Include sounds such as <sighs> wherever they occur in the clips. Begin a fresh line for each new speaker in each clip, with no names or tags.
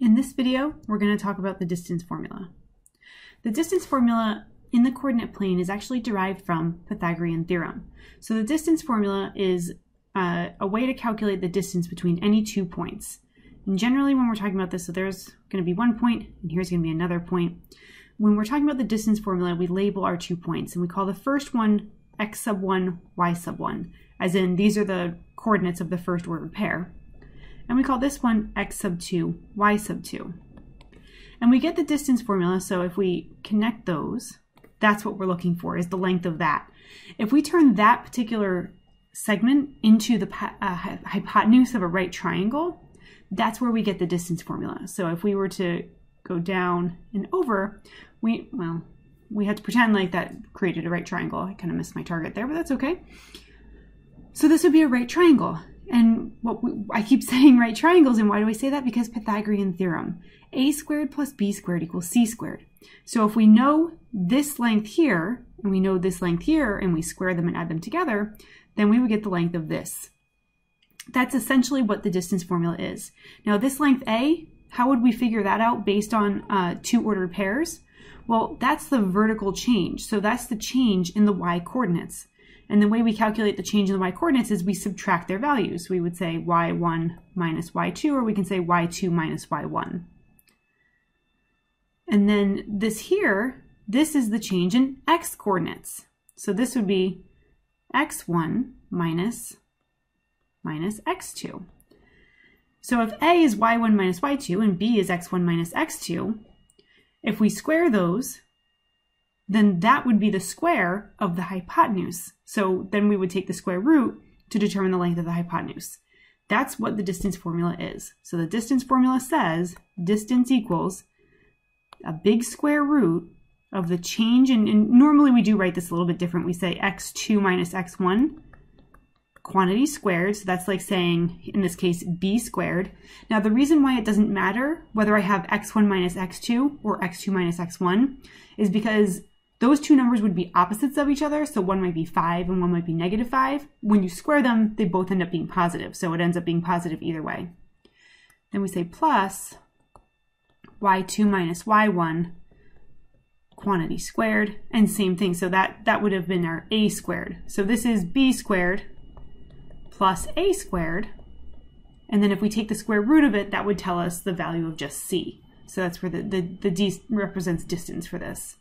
In this video, we're going to talk about the distance formula. The distance formula in the coordinate plane is actually derived from Pythagorean theorem. So the distance formula is uh, a way to calculate the distance between any two points. And generally when we're talking about this, so there's going to be one point and here's going to be another point. When we're talking about the distance formula, we label our two points and we call the first one x sub 1, y sub 1, as in these are the coordinates of the first ordered pair and we call this one x sub 2, y sub 2. And we get the distance formula, so if we connect those, that's what we're looking for, is the length of that. If we turn that particular segment into the uh, hypotenuse of a right triangle, that's where we get the distance formula. So if we were to go down and over, we, well, we had to pretend like that created a right triangle. I kind of missed my target there, but that's okay. So this would be a right triangle. And what we, I keep <laughs> saying right triangles, and why do I say that? Because Pythagorean theorem. a squared plus b squared equals c squared. So if we know this length here, and we know this length here, and we square them and add them together, then we would get the length of this. That's essentially what the distance formula is. Now this length a, how would we figure that out based on uh, two ordered pairs? Well, that's the vertical change. So that's the change in the y coordinates. And the way we calculate the change in the y coordinates is we subtract their values. We would say y1 minus y2, or we can say y2 minus y1. And then this here, this is the change in x coordinates. So this would be x1 minus, minus x2. So if a is y1 minus y2 and b is x1 minus x2, if we square those, then that would be the square of the hypotenuse. So then we would take the square root to determine the length of the hypotenuse. That's what the distance formula is. So the distance formula says distance equals a big square root of the change, and normally we do write this a little bit different. We say x2 minus x1 quantity squared. So that's like saying, in this case, b squared. Now the reason why it doesn't matter whether I have x1 minus x2 or x2 minus x1 is because those two numbers would be opposites of each other, so one might be 5 and one might be negative 5. When you square them, they both end up being positive, so it ends up being positive either way. Then we say plus y2 minus y1 quantity squared, and same thing, so that, that would have been our a squared. So this is b squared plus a squared, and then if we take the square root of it, that would tell us the value of just c. So that's where the, the, the d represents distance for this.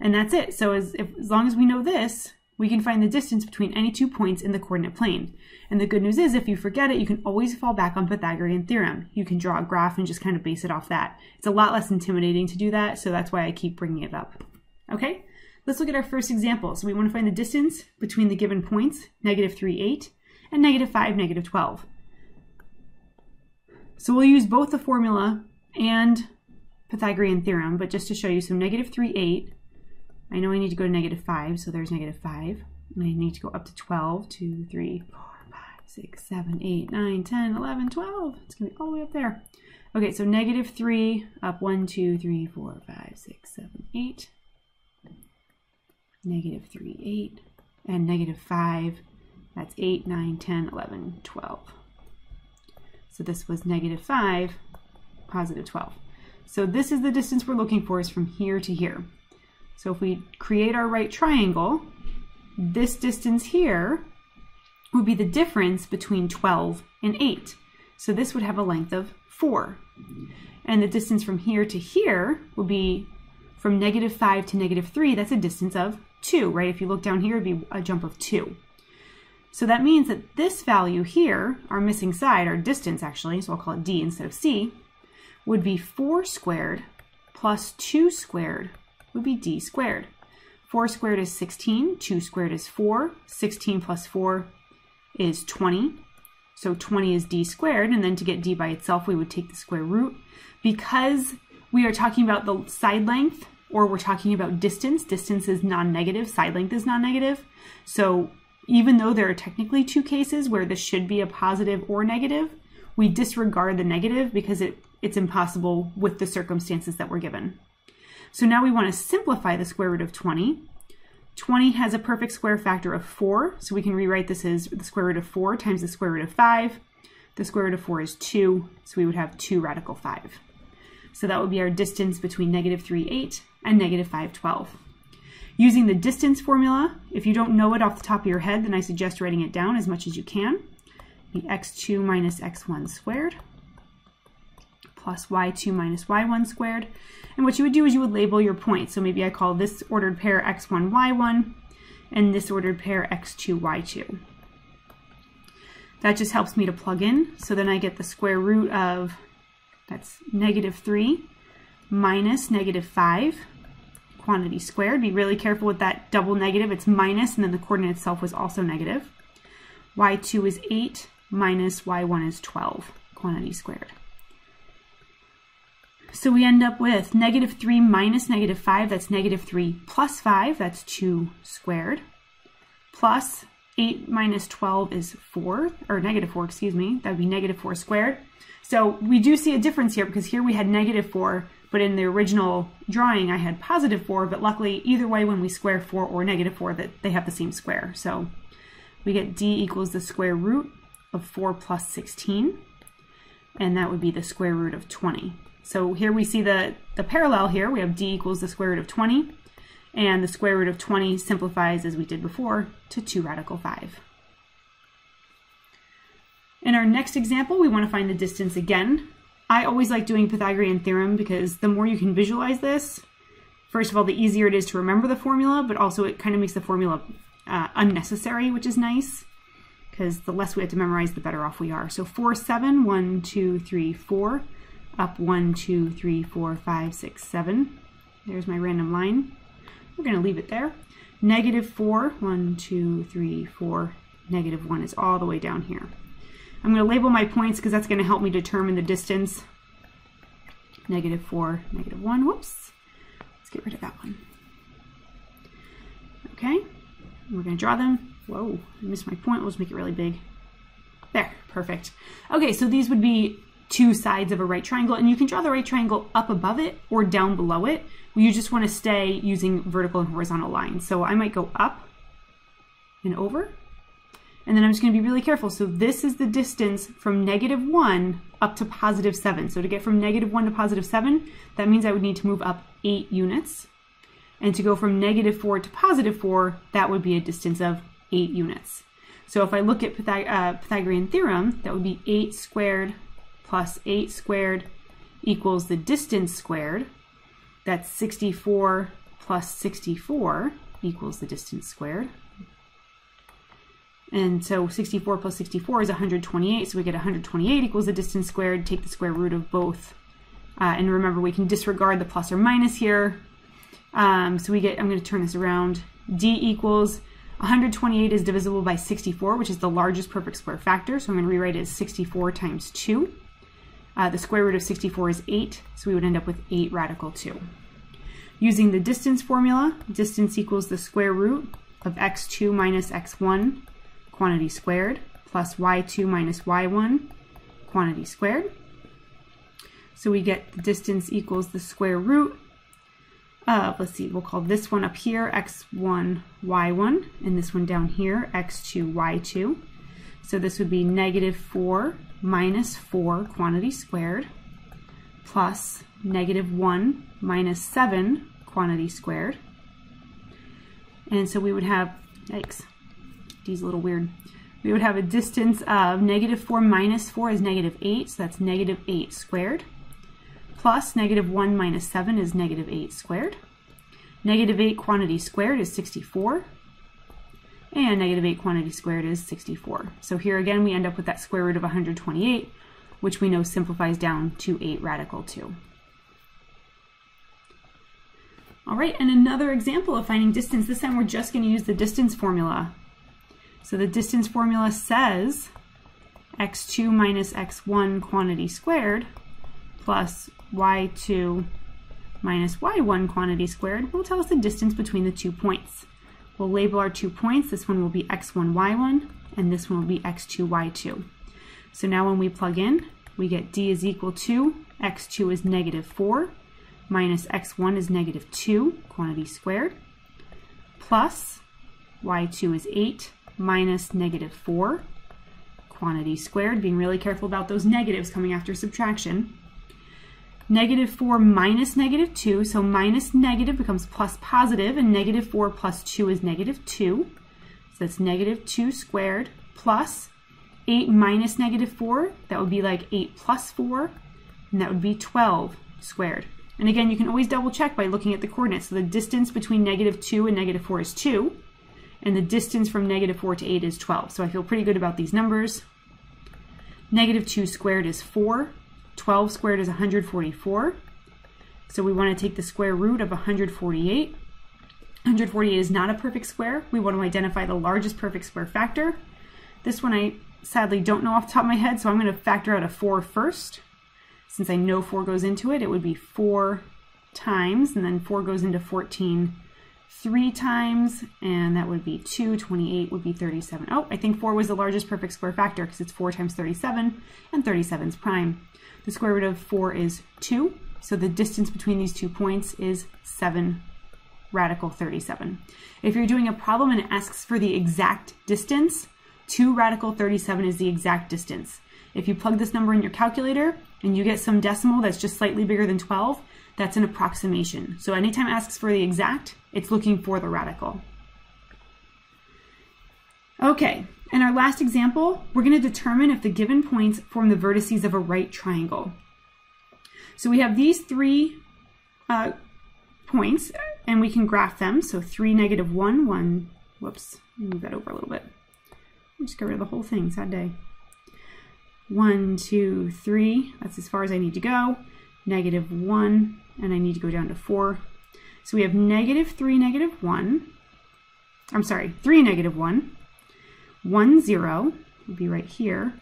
And that's it. So as, if, as long as we know this, we can find the distance between any two points in the coordinate plane. And the good news is if you forget it, you can always fall back on Pythagorean theorem. You can draw a graph and just kind of base it off that. It's a lot less intimidating to do that, so that's why I keep bringing it up. Okay, let's look at our first example. So we want to find the distance between the given points, negative 3, 8, and negative 5, negative 12. So we'll use both the formula and Pythagorean theorem, but just to show you, so negative 3, 8 I know I need to go to negative 5, so there's negative 5. And I need to go up to 12, 2, 3, 4, 5, 6, 7, 8, 9, 10, 11, 12. It's going to be all the way up there. Okay, so negative 3, up 1, 2, 3, 4, 5, 6, 7, 8. Negative 3, 8. And negative 5, that's 8, 9, 10, 11, 12. So this was negative 5, positive 12. So this is the distance we're looking for is from here to here. So if we create our right triangle, this distance here would be the difference between 12 and 8. So this would have a length of 4. And the distance from here to here would be from negative 5 to negative 3. That's a distance of 2, right? If you look down here, it would be a jump of 2. So that means that this value here, our missing side, our distance actually, so I'll call it d instead of c, would be 4 squared plus 2 squared would be d squared. 4 squared is 16, 2 squared is 4, 16 plus 4 is 20. So 20 is d squared, and then to get d by itself, we would take the square root. Because we are talking about the side length, or we're talking about distance, distance is non-negative, side length is non-negative. So even though there are technically two cases where this should be a positive or negative, we disregard the negative because it, it's impossible with the circumstances that we're given. So now we want to simplify the square root of 20. 20 has a perfect square factor of 4, so we can rewrite this as the square root of 4 times the square root of 5. The square root of 4 is 2, so we would have 2 radical 5. So that would be our distance between negative 3, 8 and negative 5, 12. Using the distance formula, if you don't know it off the top of your head, then I suggest writing it down as much as you can. The x2 minus x1 squared plus y2 minus y1 squared. And what you would do is you would label your points. So maybe I call this ordered pair x1, y1, and this ordered pair x2, y2. That just helps me to plug in. So then I get the square root of, that's negative 3 minus negative 5 quantity squared. Be really careful with that double negative. It's minus, and then the coordinate itself was also negative. y2 is 8 minus y1 is 12 quantity squared. So we end up with negative 3 minus negative 5, that's negative 3 plus 5, that's 2 squared, plus 8 minus 12 is 4, or negative 4, excuse me, that would be negative 4 squared. So we do see a difference here because here we had negative 4, but in the original drawing I had positive 4, but luckily either way when we square 4 or negative 4 that they have the same square. So we get d equals the square root of 4 plus 16, and that would be the square root of 20. So here we see the, the parallel here. We have d equals the square root of 20, and the square root of 20 simplifies, as we did before, to 2 radical 5. In our next example, we want to find the distance again. I always like doing Pythagorean theorem because the more you can visualize this, first of all, the easier it is to remember the formula, but also it kind of makes the formula uh, unnecessary, which is nice because the less we have to memorize, the better off we are. So 4, 7, 1, 2, 3, 4 up one, two, three, four, five, six, seven. There's my random line. We're going to leave it there. Negative 4, 1, 2, 3, 4, negative 1 is all the way down here. I'm going to label my points because that's going to help me determine the distance. Negative 4, negative 1. Whoops. Let's get rid of that one. Okay. We're going to draw them. Whoa, I missed my point. Let's make it really big. There, perfect. Okay, so these would be two sides of a right triangle and you can draw the right triangle up above it or down below it. You just want to stay using vertical and horizontal lines. So I might go up and over and then I'm just going to be really careful. So this is the distance from negative 1 up to positive 7. So to get from negative 1 to positive 7, that means I would need to move up 8 units. And to go from negative 4 to positive 4, that would be a distance of 8 units. So if I look at Pythag uh, Pythagorean theorem, that would be 8 squared plus 8 squared equals the distance squared. That's 64 plus 64 equals the distance squared. And so 64 plus 64 is 128, so we get 128 equals the distance squared. Take the square root of both. Uh, and remember, we can disregard the plus or minus here. Um, so we get, I'm going to turn this around. d equals 128 is divisible by 64, which is the largest perfect square factor. So I'm going to rewrite it as 64 times 2. Uh, the square root of 64 is 8, so we would end up with 8 radical 2. Using the distance formula, distance equals the square root of x2 minus x1 quantity squared plus y2 minus y1 quantity squared. So we get the distance equals the square root of, let's see, we'll call this one up here x1, y1, and this one down here x2, y2. So this would be negative 4 minus 4 quantity squared plus negative 1 minus 7 quantity squared. And so we would have, yikes, D's a little weird. We would have a distance of negative 4 minus 4 is negative 8, so that's negative 8 squared. Plus negative 1 minus 7 is negative 8 squared. Negative 8 quantity squared is 64 and negative 8 quantity squared is 64. So here again we end up with that square root of 128, which we know simplifies down to 8 radical 2. All right, and another example of finding distance. This time we're just going to use the distance formula. So the distance formula says x2 minus x1 quantity squared plus y2 minus y1 quantity squared will tell us the distance between the two points. We'll label our two points. This one will be x1, y1, and this one will be x2, y2. So now when we plug in, we get d is equal to x2 is negative 4 minus x1 is negative 2, quantity squared, plus y2 is 8 minus negative 4, quantity squared, being really careful about those negatives coming after subtraction. Negative 4 minus negative 2, so minus negative becomes plus positive, and negative 4 plus 2 is negative 2. So that's negative 2 squared plus 8 minus negative 4, that would be like 8 plus 4, and that would be 12 squared. And again, you can always double check by looking at the coordinates. So the distance between negative 2 and negative 4 is 2, and the distance from negative 4 to 8 is 12. So I feel pretty good about these numbers. Negative 2 squared is 4. 12 squared is 144. So we want to take the square root of 148. 148 is not a perfect square. We want to identify the largest perfect square factor. This one I sadly don't know off the top of my head, so I'm going to factor out a 4 first. Since I know 4 goes into it, it would be 4 times, and then 4 goes into 14 three times, and that would be 2. 28 would be 37. Oh, I think 4 was the largest perfect square factor because it's 4 times 37, and 37 is prime. The square root of 4 is 2, so the distance between these two points is 7 radical 37. If you're doing a problem and it asks for the exact distance, 2 radical 37 is the exact distance. If you plug this number in your calculator and you get some decimal that's just slightly bigger than 12, that's an approximation. So anytime it asks for the exact, it's looking for the radical. Okay, in our last example, we're going to determine if the given points form the vertices of a right triangle. So we have these three uh, points, and we can graph them. So 3, negative 1, 1, whoops, move that over a little bit. Just get rid of the whole thing, sad day. 1, 2, 3, that's as far as I need to go. Negative 1, and I need to go down to 4. So we have negative 3, negative 1. I'm sorry, 3, negative 1. 1, 0 would be right here,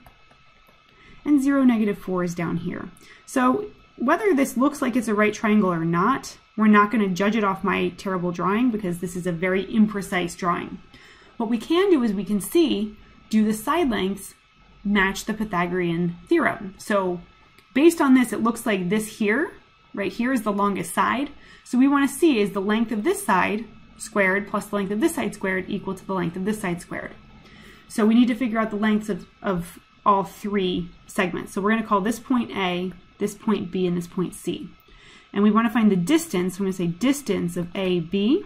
and 0, negative 4 is down here. So whether this looks like it's a right triangle or not, we're not going to judge it off my terrible drawing because this is a very imprecise drawing. What we can do is we can see, do the side lengths match the Pythagorean theorem? So based on this, it looks like this here, right here is the longest side. So we want to see is the length of this side squared plus the length of this side squared equal to the length of this side squared. So we need to figure out the lengths of, of all three segments. So we're going to call this point A, this point B, and this point C. And we want to find the distance. Going to say distance of A, B.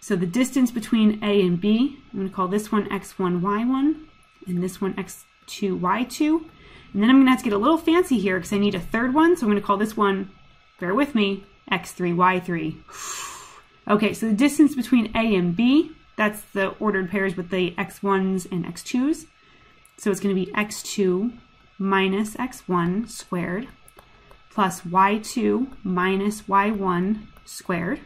So the distance between A and B, I'm going to call this one x1, y1, and this one x2, y2. And then I'm going to have to get a little fancy here because I need a third one. So I'm going to call this one, bear with me, x3, y3. <sighs> Okay, so the distance between A and B, that's the ordered pairs with the x1s and x2s. So it's going to be x2 minus x1 squared plus y2 minus y1 squared.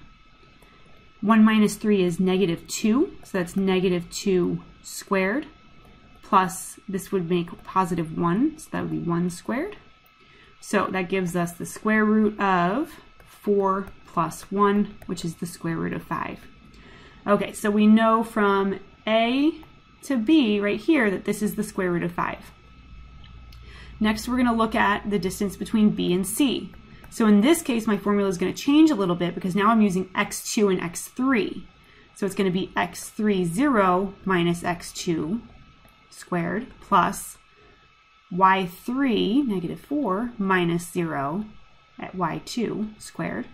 1 minus 3 is negative 2, so that's negative 2 squared, plus this would make positive 1, so that would be 1 squared. So that gives us the square root of 4 plus 1, which is the square root of 5. Okay, so we know from A to B right here that this is the square root of 5. Next, we're going to look at the distance between B and C. So in this case, my formula is going to change a little bit because now I'm using x2 and x3. So it's going to be x3, 0 minus x2 squared plus y3, negative 4, minus 0 at y2 squared.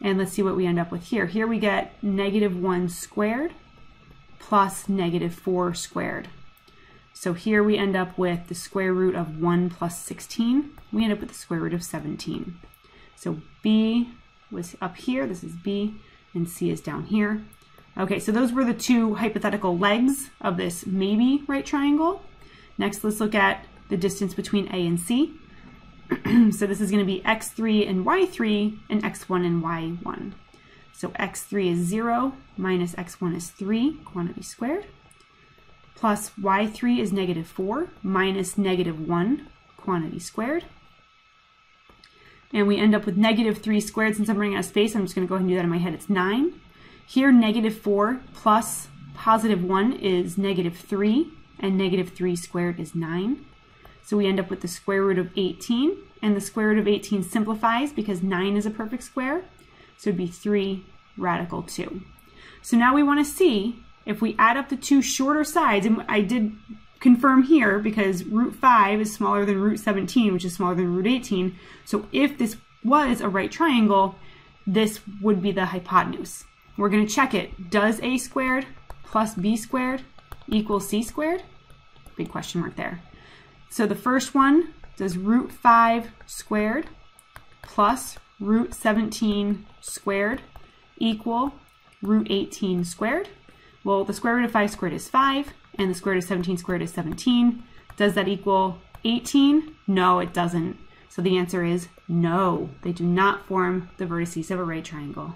And let's see what we end up with here. Here we get negative 1 squared plus negative 4 squared. So here we end up with the square root of 1 plus 16. We end up with the square root of 17. So B was up here, this is B, and C is down here. Okay, so those were the two hypothetical legs of this maybe right triangle. Next, let's look at the distance between A and C. <clears throat> so this is going to be x3 and y3 and x1 and y1. So x3 is 0 minus x1 is 3, quantity squared, plus y3 is negative 4 minus negative 1, quantity squared. And we end up with negative 3 squared. Since I'm running out of space, I'm just going to go ahead and do that in my head. It's 9. Here, negative 4 plus positive 1 is negative 3, and negative 3 squared is 9. So we end up with the square root of 18, and the square root of 18 simplifies because 9 is a perfect square, so it'd be 3 radical 2. So now we want to see if we add up the two shorter sides, and I did confirm here because root 5 is smaller than root 17, which is smaller than root 18. So if this was a right triangle, this would be the hypotenuse. We're going to check it. Does a squared plus b squared equal c squared? Big question mark there. So the first one, does root 5 squared plus root 17 squared equal root 18 squared? Well, the square root of 5 squared is 5, and the square root of 17 squared is 17. Does that equal 18? No, it doesn't. So the answer is no. They do not form the vertices of a right triangle.